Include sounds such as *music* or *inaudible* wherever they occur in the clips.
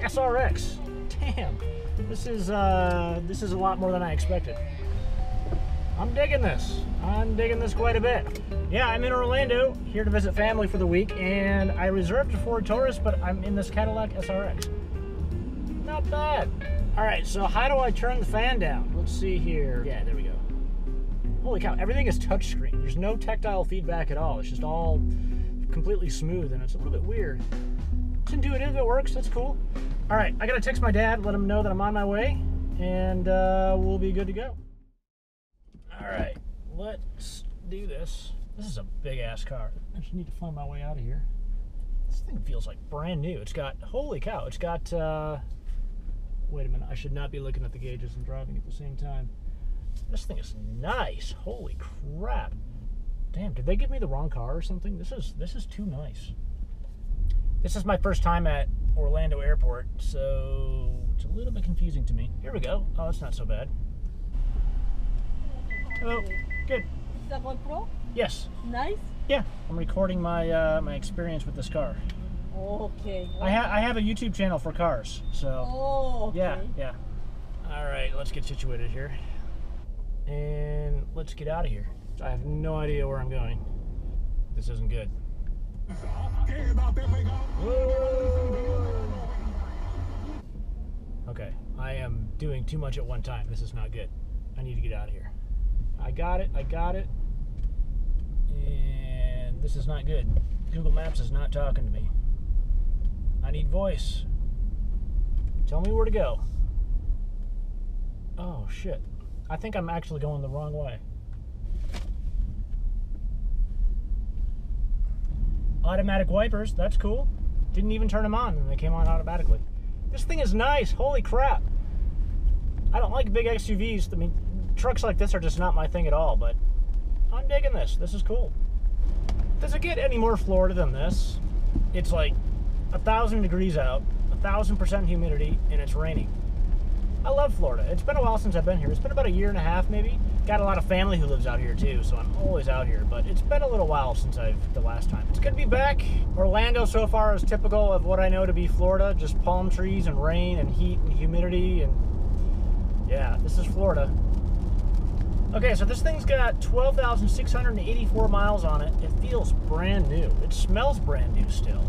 SRX. Damn, this is uh, this is a lot more than I expected. I'm digging this. I'm digging this quite a bit. Yeah, I'm in Orlando here to visit family for the week, and I reserved a Ford Taurus, but I'm in this Cadillac SRX. Not bad. All right, so how do I turn the fan down? Let's see here. Yeah, there we go. Holy cow, everything is touchscreen. There's no tactile feedback at all. It's just all completely smooth, and it's a little bit weird. It's intuitive, it works, that's cool. All right, I gotta text my dad, let him know that I'm on my way, and uh, we'll be good to go. All right, let's do this. This is a big ass car. I just need to find my way out of here. This thing feels like brand new. It's got, holy cow, it's got, uh, wait a minute, I should not be looking at the gauges and driving at the same time. This thing is nice. Holy crap. Damn, did they give me the wrong car or something? This is this is too nice. This is my first time at Orlando Airport, so it's a little bit confusing to me. Here we go. Oh, that's not so bad. Hello. Good. Is that one Pro? Yes. Nice. Yeah. I'm recording my uh, my experience with this car. Okay. I, ha- I have a YouTube channel for cars, so Oh, okay. yeah, yeah. All right, let's get situated here, and let's get out of here. I have no idea where I'm going. This isn't good. Okay, I am doing too much at one time. This is not good. I need to get out of here. I got it. I got it. And this is not good. Google Maps is not talking to me. I need voice. Tell me where to go. Oh, shit. I think I'm actually going the wrong way. Automatic wipers, that's cool. Didn't even turn them on and they came on automatically. This thing is nice. Holy crap. I don't like big SUVs. I mean, trucks like this are just not my thing at all, but I'm digging this. This is cool. Does it get any more Florida than this? It's like a thousand degrees out, a thousand percent humidity, and it's raining. I love Florida. It's been a while since I've been here. It's been about a year and a half, maybe. Got a lot of family who lives out here too, so I'm always out here. But it's been a little while since I've the last time. It's good to be back. Orlando so far is typical of what I know to be Florida: just palm trees and rain and heat and humidity, and yeah, this is Florida. Okay, so this thing's got 12,684 miles on it. It feels brand new. It smells brand new still.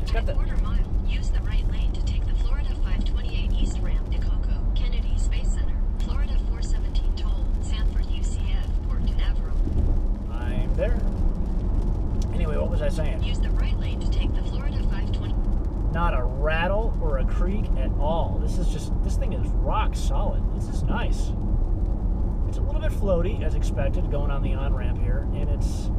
It's got the quarter mile. Use the right lane to take the Florida 528 East ramp to Cocoa, Kennedy Space Center, Florida 417 toll, Sanford UCF, Port Canaveral. I'm there. Anyway, what was I saying? Use the right lane to take the Florida 520. Not a rattle or a creak at all. This is just, this thing is rock solid. This is nice. It's a little bit floaty, as expected, going on the on ramp here, and it's,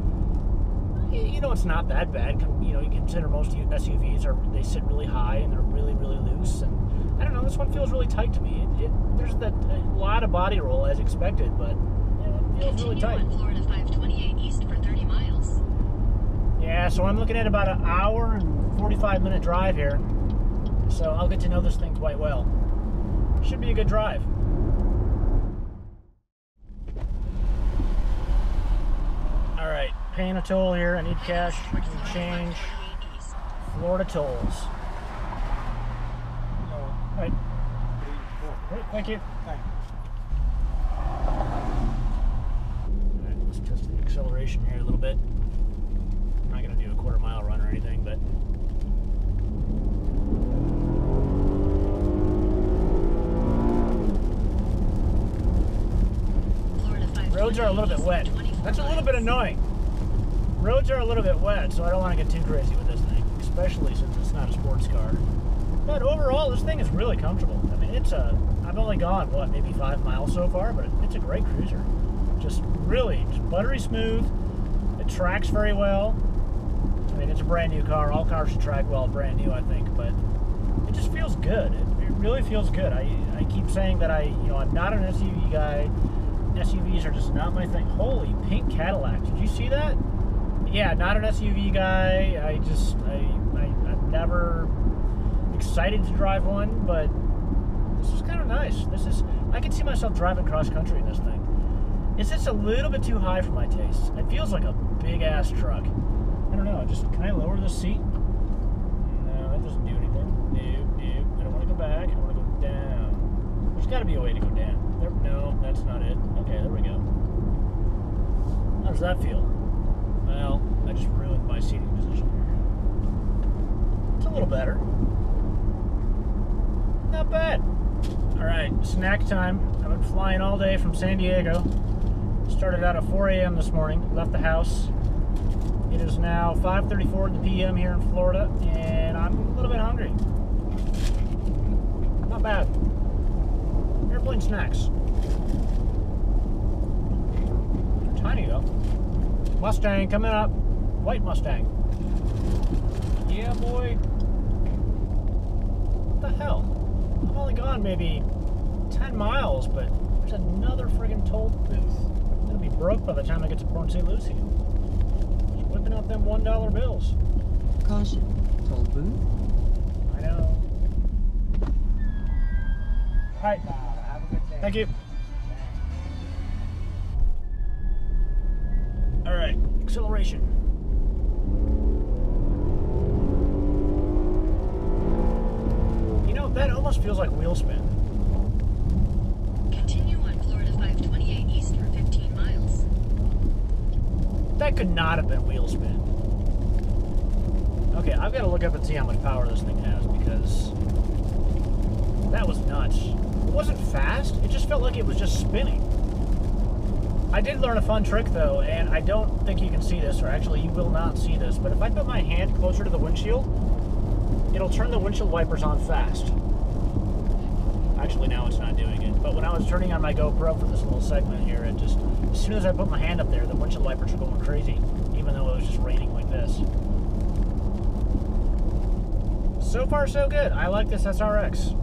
you know, it's not that bad. You know, you consider most SUVs are they sit really high and they're really, really loose, and I don't know. This one feels really tight to me. It, it there's that a lot of body roll as expected, but it feels really tight. on Florida 528 East for 30 miles. Yeah, so I'm looking at about an hour and 45 minute drive here. So I'll get to know this thing quite well. Should be a good drive. All right, paying a toll here. I need cash, we can change. Florida tolls. All right. Thank you. Right, let's test the acceleration here a little bit. Roads are a little bit wet. That's a little bit annoying. Roads are a little bit wet, so I don't want to get too crazy with this thing, especially since it's not a sports car. But overall, this thing is really comfortable. I mean, it's a. I've only gone what maybe five miles so far, but it's a great cruiser. Just really, just buttery smooth. It tracks very well. I mean, it's a brand new car. All cars should track well, brand new, I think. But it just feels good. It, it really feels good. I I keep saying that I you know I'm not an SUV guy. SUVs are just not my thing. Holy pink Cadillac! Did you see that? Yeah, not an SUV guy. I just I, I I'm never excited to drive one, but this is kind of nice. This is I can see myself driving cross country in this thing. It's just a little bit too high for my tastes. It feels like a big ass truck. I don't know. Just can I lower the seat? No, that doesn't do anything. Nope, nope. I don't want to go back. I want to go down. There's got to be a way to go down. There, no, that's not it. Okay, there we go. How does that feel? Well, I just ruined my seating position here. It's a little better. Not bad. All right, snack time. I've been flying all day from San Diego. Started out at 4 a.m. this morning. Left the house. It is now 5:34 in the p.m. here in Florida, and I'm a little bit hungry. Not bad. Snacks. They're tiny though. Mustang coming up. White Mustang. Yeah, boy. What the hell? I've only gone maybe 10 miles, but there's another friggin' toll booth. I'm gonna be broke by the time I get to Port St. Lucie. Just whipping out them $1 bills. Caution, toll booth. I know. Hi. Thank you. All right, acceleration. You know, that almost feels like wheel spin. Continue on Florida 528 East for 15 miles. That could not have been wheel spin. Okay, I've got to look up and see how much power this thing has because that was nuts. Wasn't fast, it just felt like it was just spinning. I did learn a fun trick though, and I don't think you can see this, or actually you will not see this, but if I put my hand closer to the windshield, it'll turn the windshield wipers on fast. Actually, now it's not doing it. But when I was turning on my GoPro for this little segment here, it just, as soon as I put my hand up there, the windshield wipers were going crazy, even though it was just raining like this. So far, so good. I like this SRX.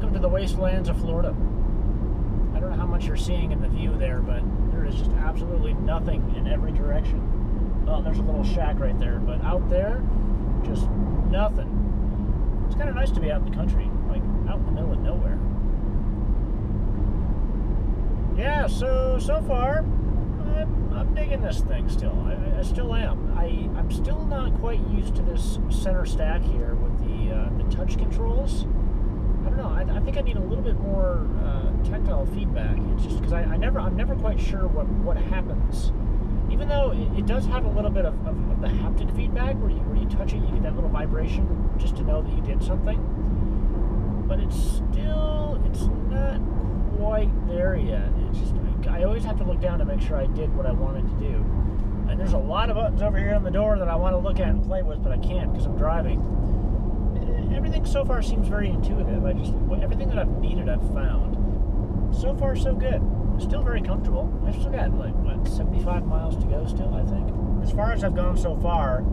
Welcome to the wastelands of Florida. I don't know how much you're seeing in the view there, but there is just absolutely nothing in every direction. Oh, there's a little shack right there, but out there, just nothing. It's kind of nice to be out in the country, like out in the middle of nowhere. Yeah, so so far, I'm, I'm digging this thing still. I, I still am. I I'm still not quite used to this center stack here with the uh, the touch controls. I don't know. I, I think I need a little bit more uh, tactile feedback. It's just because I, I never I'm never quite sure what what happens. Even though it, it does have a little bit of, of, of the haptic feedback where you where you touch it, you get that little vibration just to know that you did something. But it's still it's not quite there yet. It's just I, I always have to look down to make sure I did what I wanted to do. And there's a lot of buttons over here on the door that I want to look at and play with, but I can't because I'm driving. Everything so far seems very intuitive. I just everything that I've needed, I've found. So far, so good. Still very comfortable. I've still got like what 75 miles to go still. I think. As far as I've gone so far,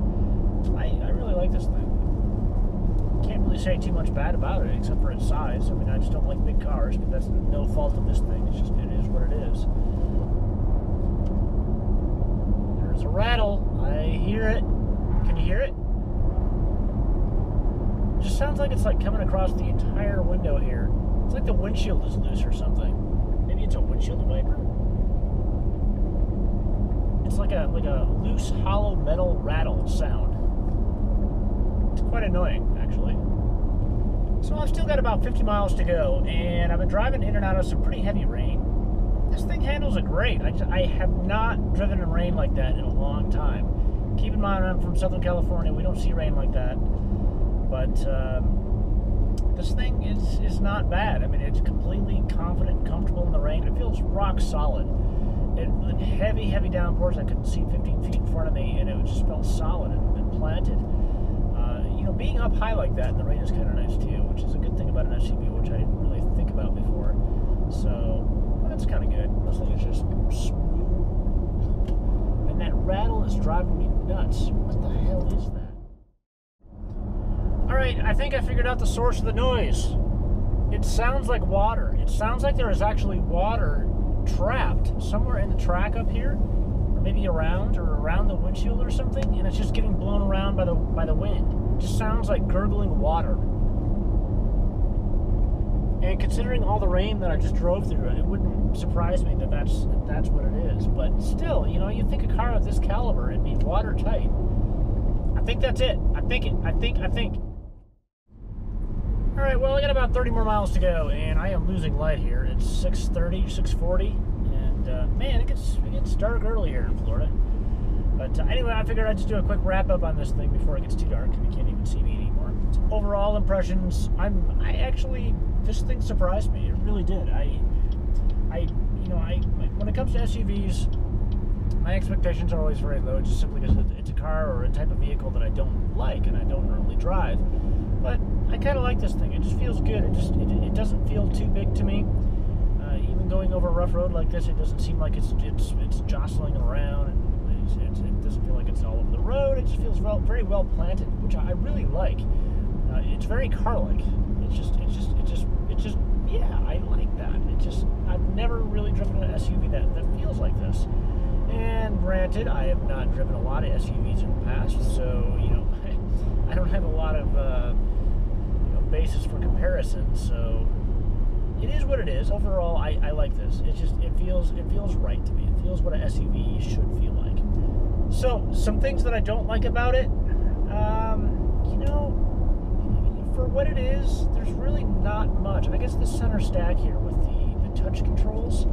I, I really like this thing. Can't really say too much bad about it except for its size. I mean, I just don't like big cars, but that's no fault of this thing. It's just it is what it is. There's a rattle. I hear it. Can you hear it? It just sounds like it's like coming across the entire window here. It's like the windshield is loose or something. Maybe it's a windshield wiper. It's like a like a loose hollow metal rattle sound. It's quite annoying, actually. So I've still got about 50 miles to go, and I've been driving in and out of some pretty heavy rain. This thing handles it great. I, I have not driven in rain like that in a long time. Keep in mind, I'm from Southern California. We don't see rain like that. But um, this thing is, is not bad. I mean, it's completely confident and comfortable in the rain. It feels rock solid. It, in heavy, heavy downpours, I couldn't see 15 feet in front of me, and it just felt solid and, and planted. Uh, you know, being up high like that in the rain is kind of nice too, which is a good thing about an SUV, which I didn't really think about before. So that's kind of good. This thing is just smooth, and that rattle is driving me nuts. What the hell is that? All right, I think I figured out the source of the noise. It sounds like water. It sounds like there is actually water trapped somewhere in the track up here, or maybe around or around the windshield or something, and it's just getting blown around by the by the wind. It just sounds like gurgling water. And considering all the rain that I just drove through, it wouldn't surprise me that that's that that's what it is. But still, you know, you think a car of this caliber it'd be watertight. I think that's it. I think it. I think. I think. All right. Well, I got about 30 more miles to go, and I am losing light here. It's 6:30, 6:40, and uh, man, it gets it gets dark early here in Florida. But uh, anyway, I figured I'd just do a quick wrap up on this thing before it gets too dark and you can't even see me anymore. Overall impressions, I'm I actually this thing surprised me. It really did. I I you know I when it comes to SUVs, my expectations are always very low, just simply because it's a car or a type of vehicle that I don't like and I don't normally drive. But I kind of like this thing. It just feels good. It just it, it doesn't feel too big to me. Uh, even going over a rough road like this, it doesn't seem like it's it's it's jostling around and it's, it's, it doesn't feel like it's all over the road. It just feels well, very well planted, which I really like. Uh, it's very car-like. It's just, it's just, it just, it just, yeah, I like that. It just, I've never really driven an SUV that, that feels like this. And granted, I have not driven a lot of SUVs in the past, so you know, *laughs* I don't have a lot of uh, basis for comparison. So it is what it is. Overall, I, I like this. It just, it feels, it feels right to me. It feels what an SUV should feel like. So, some things that I don't like about it, um, you know, for what it is, there's really not much. I guess the center stack here with the, the touch controls,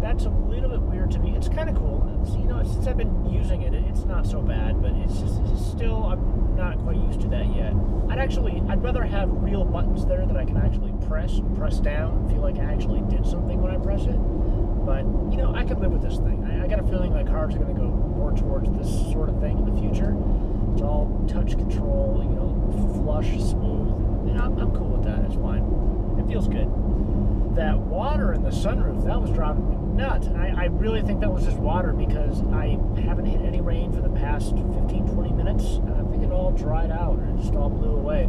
that's a little bit weird to me. It's kind of cool. It's, you know, since I've been using it, it's not so bad, but it's just it's still, I'm not quite used to that yet. I'd actually, I'd rather have real buttons there that I can actually press, press down, feel like I actually did something when I press it. But, you know, I could live with this thing. I, I got a feeling my cars are going to go more towards this sort of thing in the future. It's all touch control, you know, flush, smooth. And I'm, I'm cool with that. It's fine. It feels good. That water in the sunroof, that was driving me And I, I really think that was just water because I haven't hit any rain for the past 15, 20 minutes. And I think it all dried out and it just all blew away.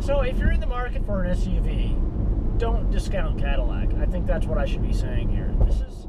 So if you're in the market for an SUV, don't discount Cadillac. I think that's what I should be saying here. This is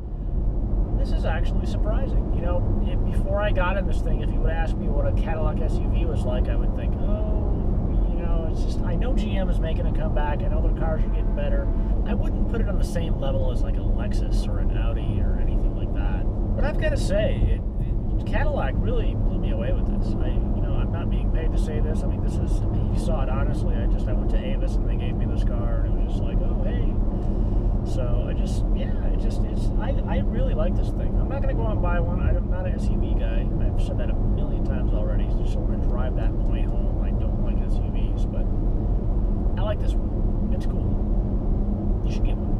this is actually surprising. You know, if, before I got in this thing, if you would ask me what a Cadillac SUV was like, I would think, oh, you know, it's just. I know GM is making a comeback. I know their cars are getting better. I wouldn't put it on the same level as like a Lexus or an Audi or anything like that. But I've got to say, it, it, Cadillac really blew me away with this. I, you know, I'm not being paid to say this. I mean, this is. You saw it honestly. I just I went to Avis and they gave me this car, and it was just like, oh hey. So I just, yeah, it just, it's, I, I really like this thing. I'm not going to go out and buy one. I'm not an SUV guy. I've said that a million times already. So Just so want to drive that point home. I don't like SUVs, but I like this one. It's cool. Quatsch gibt.